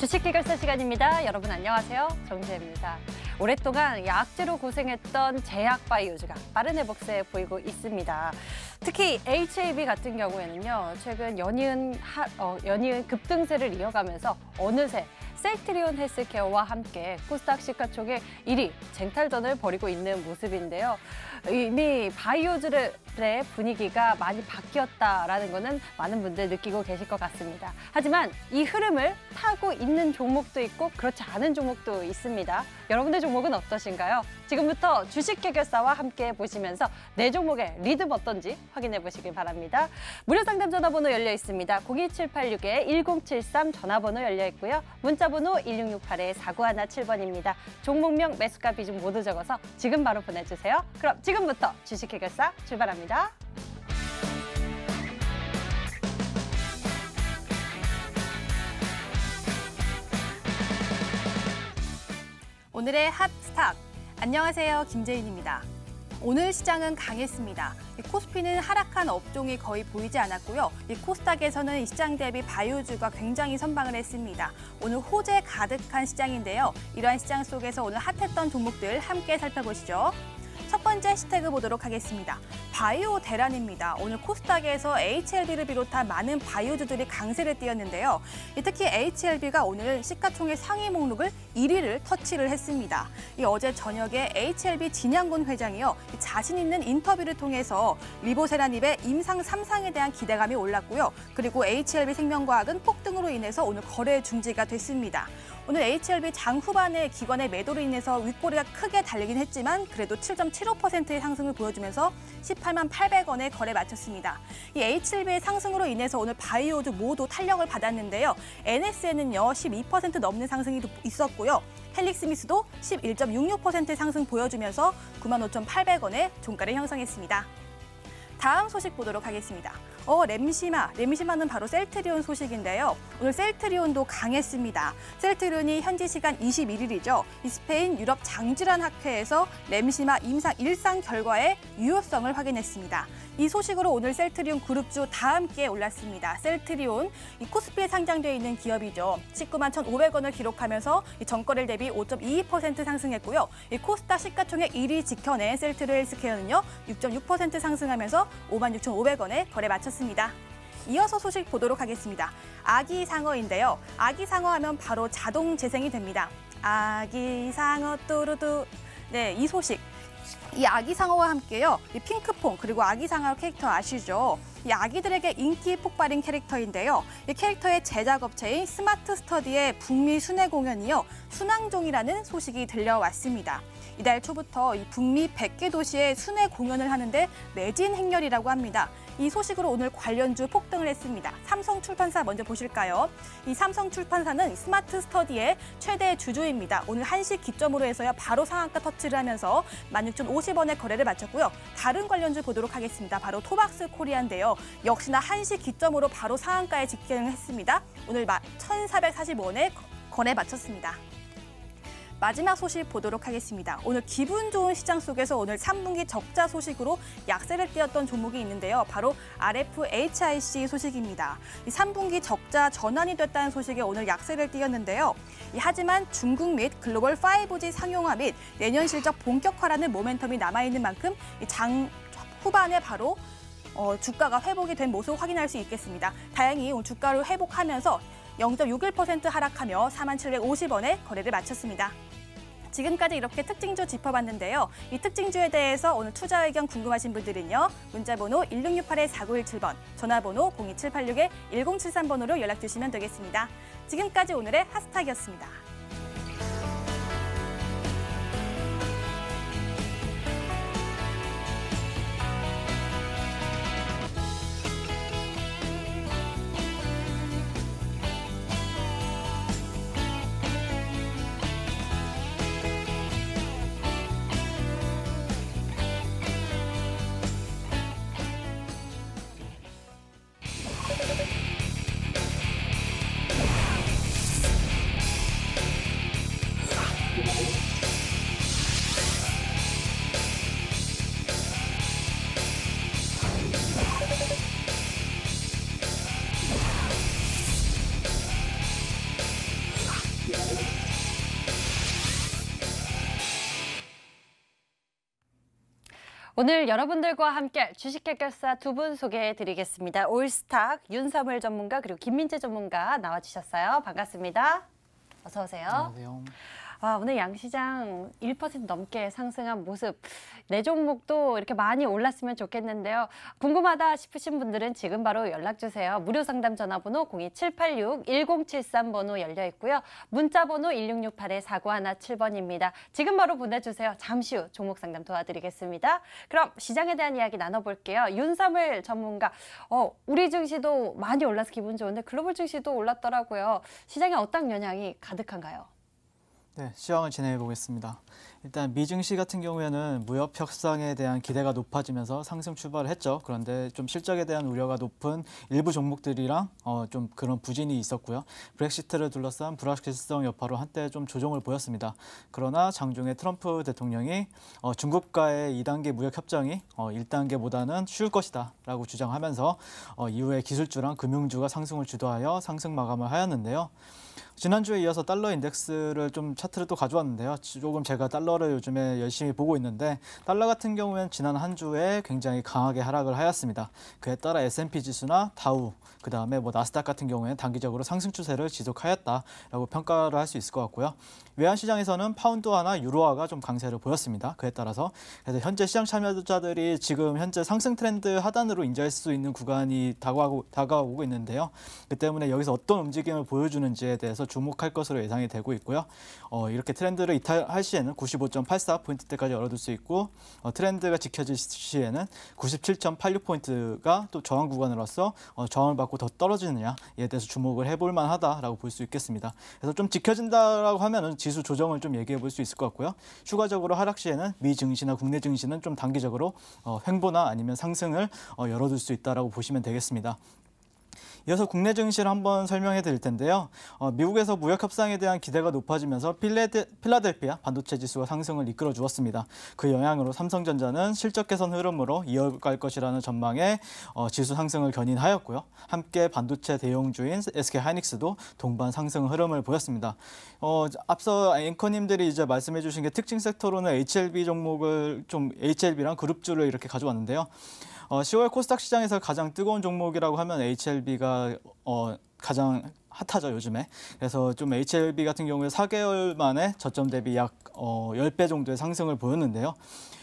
주식 해결사 시간입니다. 여러분 안녕하세요. 정재입니다. 오랫동안 약재로 고생했던 제약 바이오즈가 빠른 회복세 보이고 있습니다. 특히 HAB 같은 경우에는요, 최근 연이은 하, 어, 연이은 급등세를 이어가면서 어느새 셀트리온 헬스케어와 함께 코스닥 시가총액 1위 쟁탈전을 벌이고 있는 모습인데요. 이미 바이오즈의 분위기가 많이 바뀌었다라는 것은 많은 분들 느끼고 계실 것 같습니다. 하지만 이 흐름을 타고 있는 종목도 있고 그렇지 않은 종목도 있습니다. 여러분의 종목은 어떠신가요? 지금부터 주식 해결사와 함께 보시면서 내 종목의 리듬 어떤지 확인해 보시길 바랍니다. 무료 상담 전화번호 열려 있습니다. 02786-1073 전화번호 열려 있고요. 문자번호 1668-4917번입니다. 종목명, 매수가 비중 모두 적어서 지금 바로 보내주세요. 그럼 부터 주식 해결사 출발합니다. 오늘의 핫 스탁. 안녕하세요. 김재인입니다. 오늘 시장은 강했습니다. 이 코스피는 하락한 업종이 거의 보이지 않았고요. 이 코스닥에서는 이 시장 대비 바이오주가 굉장히 선방을 했습니다. 오늘 호재 가득한 시장인데요. 이러한 시장 속에서 오늘 핫했던 종목들 함께 살펴보시죠. 첫 번째 해시태그 보도록 하겠습니다. 바이오 대란입니다. 오늘 코스닥에서 HLB를 비롯한 많은 바이오주들이 강세를 띄었는데요. 특히 HLB가 오늘 시가총액 상위 목록을 1위를 터치를 했습니다. 이 어제 저녁에 HLB 진양군 회장이요 자신 있는 인터뷰를 통해서 리보세라닙의 임상 3상에 대한 기대감이 올랐고요. 그리고 HLB 생명과학은 폭등으로 인해서 오늘 거래 중지가 됐습니다. 오늘 HLB 장 후반에 기관의 매도로 인해서 윗꼬리가 크게 달리긴 했지만 그래도 7.75%의 상승을 보여주면서 18만 800원에 거래 마쳤습니다. 이 HLB의 상승으로 인해서 오늘 바이오주 모두 탄력을 받았는데요. NSN은요 12% 넘는 상승이 있었고요. 헬릭스미스도 11.66%의 상승 보여주면서 95,800원에 종가를 형성했습니다. 다음 소식 보도록 하겠습니다. 어, 램시마. 램시마는 바로 셀트리온 소식인데요. 오늘 셀트리온도 강했습니다. 셀트리온이 현지 시간 21일이죠. 이 스페인 유럽 장질환 학회에서 램시마 임상 일상 결과의 유효성을 확인했습니다. 이 소식으로 오늘 셀트리온 그룹주 다 함께 올랐습니다. 셀트리온 이 코스피에 상장되어 있는 기업이죠. 19만 1,500원을 기록하면서 이 전거래일 대비 5.22% 상승했고요. 이 코스닥 시가총액 1위 지켜낸 셀트리 헬스케어는요. 6.6% 상승하면서 5만 6,500원에 거래 마쳤습니다. 이어서 소식 보도록 하겠습니다. 아기 상어인데요. 아기 상어 하면 바로 자동 재생이 됩니다. 아기 상어 뚜루두. 네, 이 소식 이 아기 상어와 함께요. 이 핑크퐁 그리고 아기 상어 캐릭터 아시죠? 이 아기들에게 인기 폭발인 캐릭터인데요. 이 캐릭터의 제작 업체인 스마트 스터디의 북미 순회 공연이요. 순항 중이라는 소식이 들려왔습니다. 이달 초부터 이 북미 100개 도시에 순회 공연을 하는데 매진 행렬이라고 합니다. 이 소식으로 오늘 관련주 폭등을 했습니다. 삼성 출판사 먼저 보실까요? 이 삼성 출판사는 스마트 스터디의 최대 주주입니다. 오늘 1시 기점으로 해서야 바로 상한가 터치를 하면서 16,050원의 거래를 마쳤고요. 다른 관련주 보도록 하겠습니다. 바로 토박스 코리아인데요. 역시나 1시 기점으로 바로 상한가에 직행을 했습니다. 오늘 1,445원에 거래 마쳤습니다. 마지막 소식 보도록 하겠습니다. 오늘 기분 좋은 시장 속에서 오늘 3분기 적자 소식으로 약세를 띄었던 종목이 있는데요. 바로 RFHIC 소식입니다. 이 3분기 적자 전환이 됐다는 소식에 오늘 약세를 띄었는데요. 하지만 중국 및 글로벌 5G 상용화 및 내년 실적 본격화라는 모멘텀이 남아있는 만큼 장 후반에 바로 어, 주가가 회복이 된 모습을 확인할 수 있겠습니다. 다행히 주가를 회복하면서 0.61% 하락하며 4750원에 거래를 마쳤습니다. 지금까지 이렇게 특징주 짚어봤는데요. 이 특징주에 대해서 오늘 투자 의견 궁금하신 분들은요. 문자번호 1668-4917번, 전화번호 02786-1073번으로 연락 주시면 되겠습니다. 지금까지 오늘의 핫스탁이었습니다. 오늘 여러분들과 함께 주식 해결사 두 분 소개해 드리겠습니다. 올스탁 윤사물 전문가 그리고 김민재 전문가 나와 주셨어요. 반갑습니다. 어서 오세요. 안녕하세요. 아, 오늘 양시장 1% 넘게 상승한 모습. 내 종목도 이렇게 많이 올랐으면 좋겠는데요. 궁금하다 싶으신 분들은 지금 바로 연락 주세요. 무료 상담 전화번호 02786-1073 번호 열려 있고요. 문자 번호 1668-4917번입니다. 지금 바로 보내주세요. 잠시 후 종목 상담 도와드리겠습니다. 그럼 시장에 대한 이야기 나눠볼게요. 윤삼을 전문가. 어, 우리 증시도 많이 올라서 기분 좋은데 글로벌 증시도 올랐더라고요. 시장에 어떤 영향이 가득한가요? 네, 시황을 진행해 보겠습니다. 일단 미 증시 같은 경우에는 무역 협상에 대한 기대가 높아지면서 상승 출발을 했죠. 그런데 좀 실적에 대한 우려가 높은 일부 종목들이랑 어, 좀 그런 부진이 있었고요. 브렉시트를 둘러싼 불확실성 여파로 한때 좀 조정을 보였습니다. 그러나 장중에 트럼프 대통령이 어, 중국과의 2단계 무역 협정이 어, 1단계보다는 쉬울 것이다 라고 주장하면서 어, 이후에 기술주랑 금융주가 상승을 주도하여 상승 마감을 하였는데요. 지난주에 이어서 달러 인덱스를 좀 차트를 또 가져왔는데요. 조금 제가 달러 를 요즘에 열심히 보고 있는데 달러 같은 경우에는 지난 한 주에 굉장히 강하게 하락을 하였습니다. 그에 따라 S&P 지수나 다우, 그 다음에 뭐 나스닥 같은 경우에는 단기적으로 상승 추세를 지속하였다라고 평가를 할 수 있을 것 같고요. 외환 시장에서는 파운드화나 유로화가 좀 강세를 보였습니다. 그에 따라서 그래서 현재 시장 참여자들이 지금 현재 상승 트렌드 하단으로 인지할 수 있는 구간이 다가오고, 다가오고 있는데요. 그 때문에 여기서 어떤 움직임을 보여주는지에 대해서 주목할 것으로 예상이 되고 있고요. 어, 이렇게 트렌드를 이탈할 시에는 95.84 포인트대까지 열어둘 수 있고 어, 트렌드가 지켜질 시에는 97.86포인트가 또 저항 구간으로서 어, 저항을 받고 더 떨어지느냐에 대해서 주목을 해볼 만하다라고 볼 수 있겠습니다. 그래서 좀 지켜진다라고 하면은 지수 조정을 좀 얘기해 볼 수 있을 것 같고요. 추가적으로 하락 시에는 미 증시나 국내 증시는 좀 단기적으로 어, 횡보나 아니면 상승을 어, 열어둘 수 있다라고 보시면 되겠습니다. 이어서 국내 증시를 한번 설명해 드릴 텐데요. 어, 미국에서 무역 협상에 대한 기대가 높아지면서 필레데, 필라델피아 반도체 지수가 상승을 이끌어 주었습니다. 그 영향으로 삼성전자는 실적 개선 흐름으로 이어갈 것이라는 전망에 어, 지수 상승을 견인하였고요. 함께 반도체 대형주인 SK 하이닉스도 동반 상승 흐름을 보였습니다. 어, 앞서 앵커님들이 이제 말씀해 주신 게 특징 섹터로는 HLB 종목을 좀 HLB랑 그룹주를 이렇게 가져왔는데요. 어, 10월 코스닥 시장에서 가장 뜨거운 종목이라고 하면 HLB가 어, 가장 핫하죠 요즘에. 그래서 좀 HLB 같은 경우에 4개월 만에 저점 대비 약 어, 10배 정도의 상승을 보였는데요.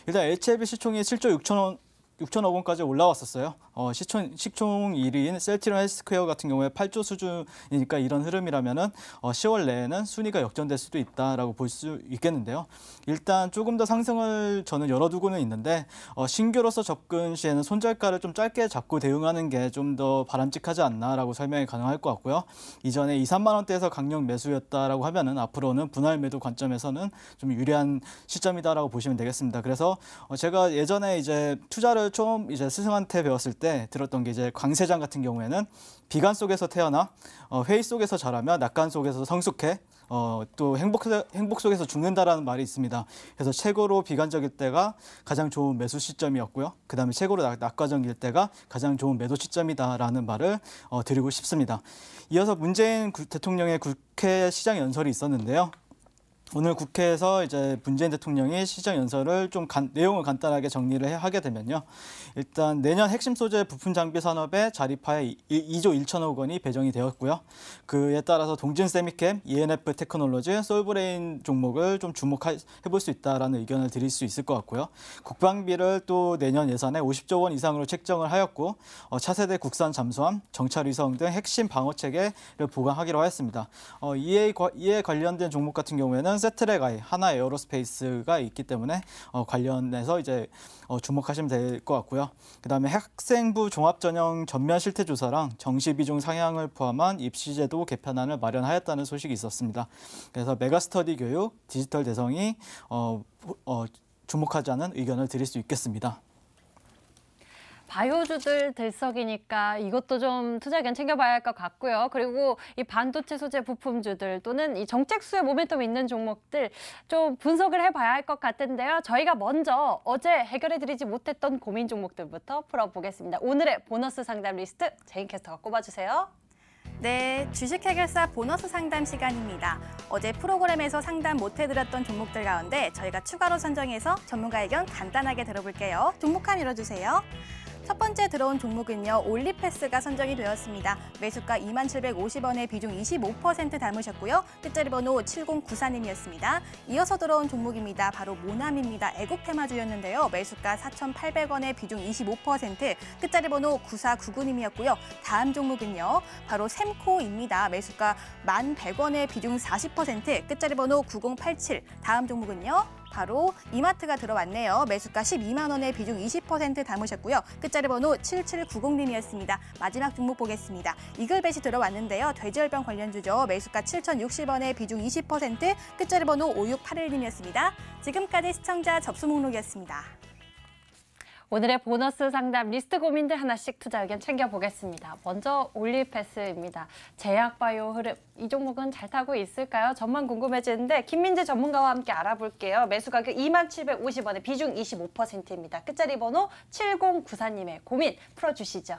일단 HLB 시총이 7조 6천 원 6천억 원까지 올라왔었어요. 어, 시총, 시총 1위인 셀티론 헬스퀘어 같은 경우에 8조 수준이니까 이런 흐름이라면은 어, 10월 내에는 순위가 역전될 수도 있다라고 볼 수 있겠는데요. 일단 조금 더 상승을 저는 열어두고는 있는데 어, 신규로서 접근 시에는 손절가를 좀 짧게 잡고 대응하는 게 좀 더 바람직하지 않나라고 설명이 가능할 것 같고요. 이전에 2, 3만 원대에서 강력 매수였다라고 하면은 앞으로는 분할 매도 관점에서는 좀 유리한 시점이다라고 보시면 되겠습니다. 그래서 어, 제가 예전에 이제 투자를 처음 이제 스승한테 배웠을 때 들었던 게 이제 광세장 같은 경우에는 비관 속에서 태어나 어, 회의 속에서 자라며 낙관 속에서 성숙해 어, 또 행복, 행복 속에서 죽는다라는 말이 있습니다. 그래서 최고로 비관적일 때가 가장 좋은 매수 시점이었고요. 그 다음에 최고로 낙, 낙관적일 때가 가장 좋은 매도 시점이다라는 말을 어, 드리고 싶습니다. 이어서 문재인 구, 대통령의 국회 시장 연설이 있었는데요. 오늘 국회에서 이제 문재인 대통령이 시장 연설을 좀 간, 내용을 간단하게 정리를 해, 하게 되면요. 일단 내년 핵심 소재 부품 장비 산업의 자립화에 2조 1천억 원이 배정이 되었고요. 그에 따라서 동진 쎄미켐, ENF 테크놀로지, 솔브레인 종목을 좀 주목해 볼 수 있다라는 의견을 드릴 수 있을 것 같고요. 국방비를 또 내년 예산에 50조 원 이상으로 책정을 하였고 어, 차세대 국산 잠수함, 정찰 위성 등 핵심 방어 체계를 보강하기로 하였습니다. 어, 이에, 이에 관련된 종목 같은 경우에는 쎄트렉아이, 한화 에어로스페이스가 있기 때문에 어, 관련해서 이제 어, 주목하시면 될 것 같고요. 그다음에 학생부 종합전형 전면 실태 조사랑 정시 비중 상향을 포함한 입시제도 개편안을 마련하였다는 소식이 있었습니다. 그래서 메가스터디 교육, 디지털 대성이 어, 어, 주목하자는 의견을 드릴 수 있겠습니다. 바이오주들 들썩이니까 이것도 좀 투자 의견 챙겨봐야 할 것 같고요. 그리고 이 반도체 소재 부품주들 또는 이 정책 수요 모멘텀 있는 종목들 좀 분석을 해봐야 할 것 같은데요. 저희가 먼저 어제 해결해드리지 못했던 고민 종목들부터 풀어보겠습니다. 오늘의 보너스 상담 리스트 제인 캐스터가 꼽아주세요. 네, 주식 해결사 보너스 상담 시간입니다. 어제 프로그램에서 상담 못 해드렸던 종목들 가운데 저희가 추가로 선정해서 전문가 의견 간단하게 들어볼게요. 종목함 열어주세요. 첫 번째 들어온 종목은요, 올리패스가 선정이 되었습니다. 매수가 2750원에 비중 25% 담으셨고요. 끝자리 번호 7094님이었습니다. 이어서 들어온 종목입니다. 바로 모남입니다. 애국 테마주였는데요. 매수가 4800원에 비중 25%, 끝자리 번호 9499님이었고요. 다음 종목은요, 바로 샘코입니다. 매수가 1100원에 비중 40%, 끝자리 번호 9087. 다음 종목은요, 바로 이마트가 들어왔네요. 매수가 12만 원에 비중 20% 담으셨고요. 끝자리 번호 7790님이었습니다. 마지막 종목 보겠습니다. 이글벳이 들어왔는데요. 돼지열병 관련주죠. 매수가 7,060원에 비중 20%, 끝자리 번호 5681님이었습니다. 지금까지 시청자 접수 목록이었습니다. 오늘의 보너스 상담 리스트 고민들 하나씩 투자 의견 챙겨보겠습니다. 먼저 올리패스입니다. 제약바이오 흐름. 이 종목은 잘 타고 있을까요? 전만 궁금해지는데 김민재 전문가와 함께 알아볼게요. 매수 가격 2750원에 비중 25%입니다. 끝자리 번호 7094님의 고민 풀어주시죠.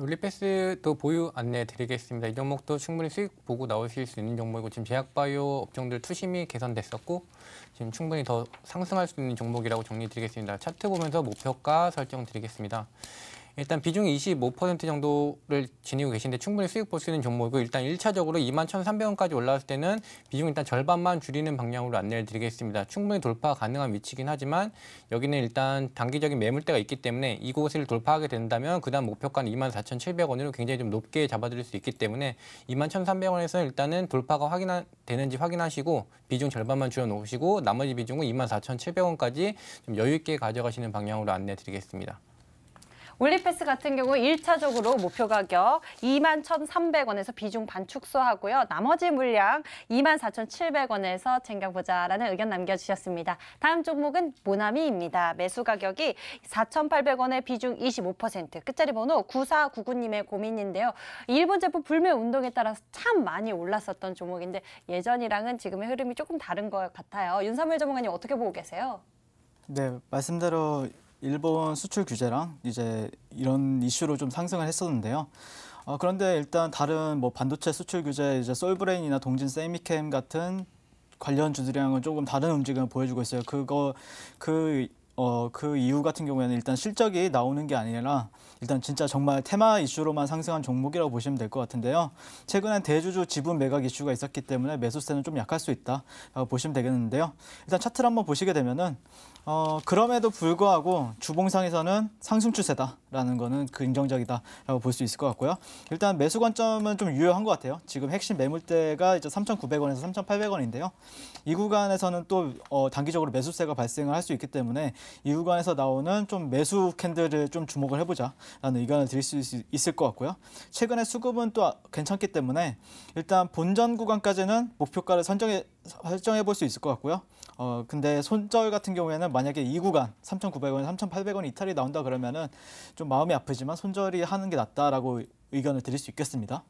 올리패스도 보유 안내 드리겠습니다. 이 종목도 충분히 수익 보고 나오실 수 있는 종목이고 지금 제약바이오 업종들 투심이 개선됐었고 지금 충분히 더 상승할 수 있는 종목이라고 정리 드리겠습니다. 차트 보면서 목표가 설정 드리겠습니다. 일단 비중이 25% 정도를 지니고 계신데 충분히 수익 볼 수 있는 종목이고 일단 1차적으로 21,300원까지 올라왔을 때는 비중 일단 절반만 줄이는 방향으로 안내를 드리겠습니다. 충분히 돌파 가능한 위치긴 하지만 여기는 일단 단기적인 매물대가 있기 때문에 이곳을 돌파하게 된다면 그다음 목표가는 24,700원으로 굉장히 좀 높게 잡아드릴 수 있기 때문에 21,300원에서 일단은 돌파가 확인되는지 확인하시고 비중 절반만 줄여 놓으시고 나머지 비중은 24,700원까지 좀 여유 있게 가져가시는 방향으로 안내 드리겠습니다. 올리패스 같은 경우 1차적으로 목표 가격 21,300원에서 비중 반 축소하고요. 나머지 물량 24,700원에서 챙겨보자라는 의견 남겨주셨습니다. 다음 종목은 모나미입니다. 매수 가격이 4,800원에 비중 25%, 끝자리 번호 9499님의 고민인데요. 일본 제품 불매 운동에 따라서 참 많이 올랐었던 종목인데 예전이랑은 지금의 흐름이 조금 다른 것 같아요. 윤삼일 전문가님 어떻게 보고 계세요? 네, 말씀대로 일본 수출 규제랑 이제 이런 이슈로 좀 상승을 했었는데요. 어, 그런데 일단 다른 뭐 반도체 수출 규제, 이제 솔브레인이나 동진 세미캠 같은 관련 주들이랑은 조금 다른 움직임을 보여주고 있어요. 그거 그 어, 그 이유 같은 경우에는 일단 실적이 나오는 게 아니라 일단 진짜 정말 테마 이슈로만 상승한 종목이라고 보시면 될 것 같은데요. 최근엔 대주주 지분 매각 이슈가 있었기 때문에 매수세는 좀 약할 수 있다라고 보시면 되겠는데요. 일단 차트를 한번 보시게 되면은 어, 그럼에도 불구하고 주봉상에서는 상승 추세다라는 거는 긍정적이다라고 볼 수 있을 것 같고요. 일단 매수 관점은 좀 유효한 것 같아요. 지금 핵심 매물대가 이제 3,900원에서 3,800원인데요. 이 구간에서는 또 어, 단기적으로 매수세가 발생을 할 수 있기 때문에 이 구간에서 나오는 좀 매수 캔들을 좀 주목을 해보자라는 의견을 드릴 수 있, 있을 것 같고요. 최근에 수급은 또 괜찮기 때문에 일단 본전 구간까지는 목표가를 선정해 설정해 볼 수 있을 것 같고요. 어 근데 손절 같은 경우에는 만약에 이 구간 3,900원, 3,800원 이탈이 나온다 그러면은 좀 마음이 아프지만 손절이 하는 게 낫다라고 의견을 드릴 수 있겠습니다.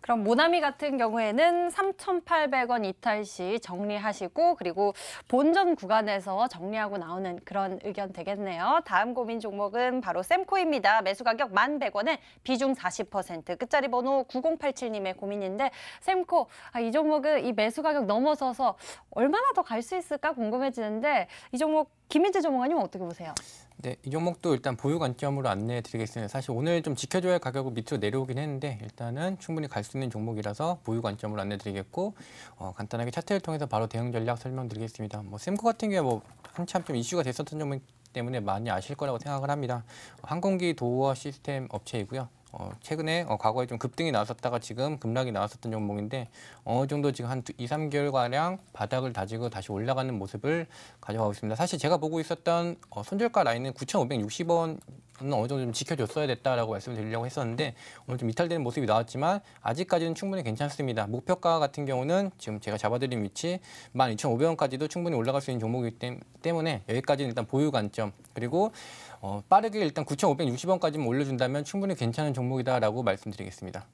그럼 모나미 같은 경우에는 3,800원 이탈 시 정리하시고 그리고 본전 구간에서 정리하고 나오는 그런 의견 되겠네요. 다음 고민 종목은 바로 sem코입니다. 매수 가격 1,100원에 비중 40%, 끝자리 번호 9087님의 고민인데 sem코 아, 이 종목은 이 매수 가격 넘어서서 얼마나 더 갈 수 있을까 궁금해지는데 이 종목 김민재 전문가님 어떻게 보세요? 네, 이 종목도 일단 보유 관점으로 안내해 드리겠습니다. 사실 오늘 좀 지켜줘야 할 가격은 밑으로 내려오긴 했는데 일단은 충분히 갈 수 있는 종목이라서 보유 관점으로 안내 드리겠고 어, 간단하게 차트를 통해서 바로 대응 전략 설명드리겠습니다. 뭐 샘코 같은 경우에 뭐 한참 좀 이슈가 됐었던 종목 때문에 많이 아실 거라고 생각을 합니다. 항공기 도어 시스템 업체이고요. 어, 최근에 어, 과거에 좀 급등이 나왔었다가 지금 급락이 나왔었던 종목인데 어느 정도 지금 한 2, 3개월가량 바닥을 다지고 다시 올라가는 모습을 가져가고 있습니다. 사실 제가 보고 있었던 어, 손절가 라인은 9,560원 는 어느 정도 좀 지켜줬어야 됐다라고 말씀을 드리려고 했었는데 오늘 좀 이탈되는 모습이 나왔지만 아직까지는 충분히 괜찮습니다. 목표가 같은 경우는 지금 제가 잡아드린 위치 12,500원까지도 충분히 올라갈 수 있는 종목이기 때문에 여기까지는 일단 보유 관점 그리고 어, 빠르게 일단 9,560원까지만 올려준다면 충분히 괜찮은 종목이다라고 말씀드리겠습니다.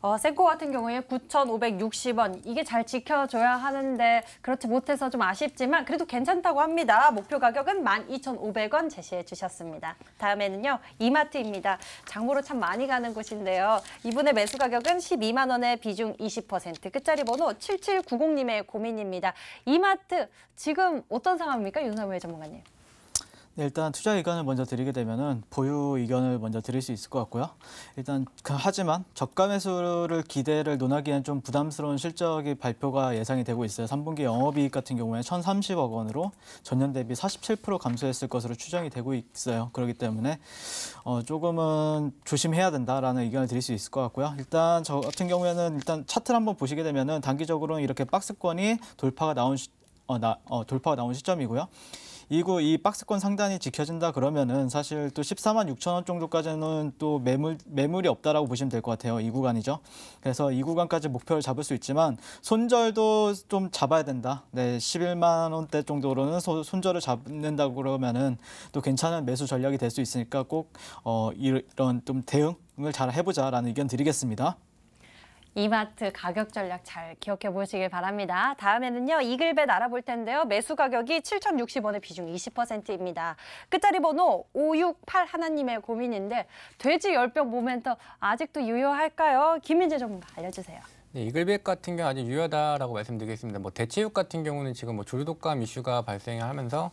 어, 센코 같은 경우에 9,560원 이게 잘 지켜줘야 하는데 그렇지 못해서 좀 아쉽지만 그래도 괜찮다고 합니다. 목표 가격은 12,500원 제시해 주셨습니다. 다음에는요 이마트입니다. 장보러 참 많이 가는 곳인데요. 이분의 매수 가격은 12만 원의 비중 20% 끝자리 번호 7790님의 고민입니다. 이마트 지금 어떤 상황입니까 윤상무의 전문가님? 네, 일단 투자 의견을 먼저 드리게 되면은 보유 의견을 먼저 드릴 수 있을 것 같고요. 일단 그- 하지만 저가 매수를 기대를 논하기엔 좀 부담스러운 실적이 발표가 예상이 되고 있어요. 3분기 영업이익 같은 경우에 1,030억 원으로 전년 대비 47% 감소했을 것으로 추정이 되고 있어요. 그렇기 때문에 어, 조금은 조심해야 된다라는 의견을 드릴 수 있을 것 같고요. 일단 저 같은 경우에는 일단 차트를 한번 보시게 되면은 단기적으로는 이렇게 박스권이 돌파가 나온 시, 어, 나, 어, 돌파가 나온 시점이고요. 이구 이 박스권 상단이 지켜진다 그러면은 사실 또 14만 6천 원 정도까지는 또 매물 매물이 없다라고 보시면 될 것 같아요. 이 구간이죠. 그래서 이 구간까지 목표를 잡을 수 있지만 손절도 좀 잡아야 된다. 네, 11만 원대 정도로는 소- 손절을 잡는다 그러면은 또 괜찮은 매수 전략이 될 수 있으니까 꼭 어, 이런 좀 대응을 잘 해보자라는 의견 드리겠습니다. 이마트 가격 전략 잘 기억해 보시길 바랍니다. 다음에는요, 이글벳 알아볼 텐데요. 매수 가격이 7,060원의 비중 20%입니다. 끝자리 번호 568 하나님의 고민인데, 돼지 열병 모멘텀 아직도 유효할까요? 김민재 전문가 알려주세요. 네, 이글백 같은 경우 아주 유효하다라고 말씀드리겠습니다. 뭐 대체육 같은 경우는 지금 뭐 조류독감 이슈가 발생하면서 어,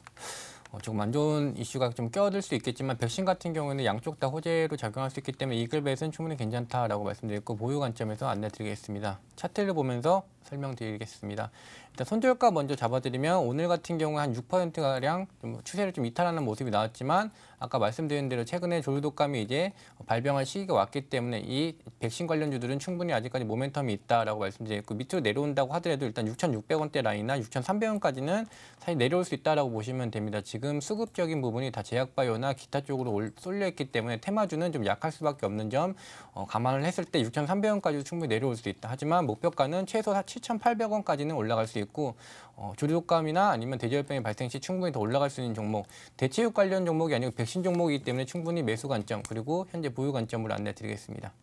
조금 안 좋은 이슈가 좀 껴들 수 있겠지만 백신 같은 경우는 양쪽 다 호재로 작용할 수 있기 때문에 이글벳은 충분히 괜찮다라고 말씀드렸고 보유 관점에서 안내드리겠습니다. 차트를 보면서 설명드리겠습니다. 일단 손절가 먼저 잡아드리면 오늘 같은 경우 한 6%가량 좀 추세를 좀 이탈하는 모습이 나왔지만 아까 말씀드린 대로 최근에 조류독감이 이제 발병할 시기가 왔기 때문에 이 백신 관련주들은 충분히 아직까지 모멘텀이 있다라고 말씀드렸고 밑으로 내려온다고 하더라도 일단 6,600원대 라인이나 6,300원까지는 사실 내려올 수 있다라고 보시면 됩니다. 지금 수급적인 부분이 다 제약바이오나 기타 쪽으로 올- 쏠려 있기 때문에 테마주는 좀 약할 수밖에 없는 점 어, 감안을 했을 때 6,300원까지도 충분히 내려올 수 있다. 하지만 목표가는 최소 7,800원까지는 올라갈 수 있고 어, 조류독감이나 아니면 대지열병이 발생 시 충분히 더 올라갈 수 있는 종목, 대체육 관련 종목이 아니고 백신 종목이기 때문에 충분히 매수 관점 그리고 현재 보유 관점으로 안내드리겠습니다.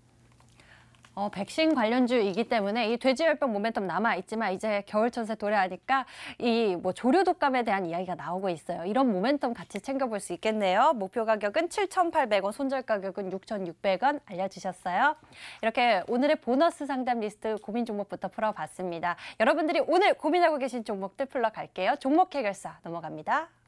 어, 백신 관련주이기 때문에 이 돼지열병 모멘텀 남아 있지만 이제 겨울철새 도래하니까 이 뭐 조류 독감에 대한 이야기가 나오고 있어요. 이런 모멘텀 같이 챙겨볼 수 있겠네요. 목표 가격은 7,800원, 손절 가격은 6,600원 알려주셨어요. 이렇게 오늘의 보너스 상담 리스트 고민 종목부터 풀어봤습니다. 여러분들이 오늘 고민하고 계신 종목들 풀러 갈게요. 종목 해결사 넘어갑니다.